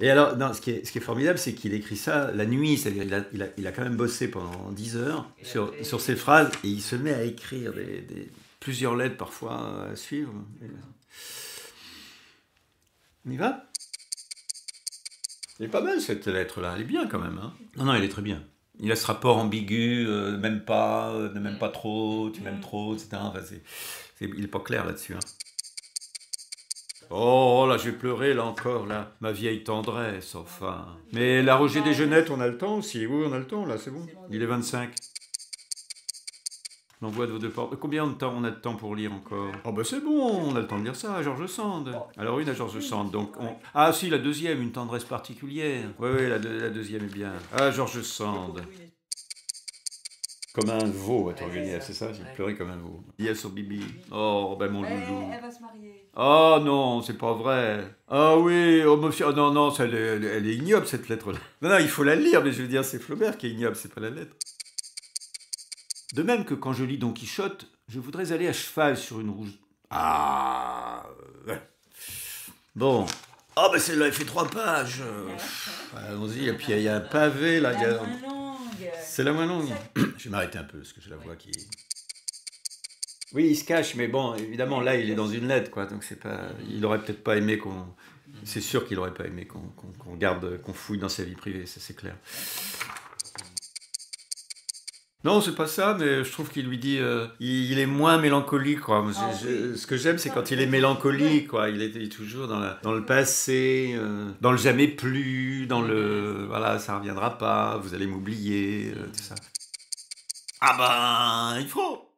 Et alors, non, ce, qui est, ce qui est formidable, c'est qu'il écrit ça la nuit, c'est-à-dire il a, il, a, il a quand même bossé pendant 10 heures sur, sur ces phrases, et il se met à écrire des, des plusieurs lettres parfois à suivre. On y va? Elle est pas mal cette lettre-là, elle est bien quand même. Hein non, non, elle est très bien. Il a ce rapport ambigu, euh, même pas, euh, ne m'aime pas trop, tu m'aimes trop, etc. Enfin, c'est, c'est, il n'est pas clair là-dessus. Hein. Oh, là, j'ai pleuré, là encore, là. Ma vieille tendresse, enfin. Mais la Roger des Jeunettes, on a le temps aussi. Oui, on a le temps, là, c'est bon. Il est 25. L'envoi de vos deux portes. Combien de temps on a de temps pour lire encore? Oh ben c'est bon, on a le temps de lire ça, à Georges Sand. Alors une à Georges Sand, donc on... Ah si, la deuxième, une tendresse particulière. Oui, oui, la, la deuxième est bien. Ah, Georges Sand. Comme un veau à Turgenev, c'est ça? J'ai pleuré comme un veau. Yes, oh Bibi. Oh, ben mon loulou. Elle va se marier. Oh non, c'est pas vrai. Ah oui, oh oh, non, non, elle, elle, elle est ignoble cette lettre-là. Non, non, il faut la lire, mais je veux dire, c'est Flaubert qui est ignoble, c'est pas la lettre. De même que quand je lis Don Quichotte, je voudrais aller à cheval sur une rouge. Ah Bon. Ah, ben celle-là, elle fait trois pages. Allons-y, et puis il y, a un pavé là. La a-. C'est la moins longue. Je vais m'arrêter un peu parce que je la vois qui. Oui, il se cache, mais bon, évidemment, là, il est dans une lettre, quoi. Donc c'est pas. Il aurait peut-être pas aimé qu'on. C'est sûr qu'il aurait pas aimé qu'on qu'on regarde, qu'on fouille dans sa vie privée, ça c'est clair. Non, c'est pas ça, mais je trouve qu'il lui dit, euh, il, il est moins mélancolique, quoi. Ah je- ce que j'aime, c'est quand il est mélancolique, quoi. Il est, il est toujours dans, la, dans le passé, euh, dans le jamais plus, dans le, voilà, ça reviendra pas, vous allez m'oublier, euh, tout ça. Ah ben, il faut.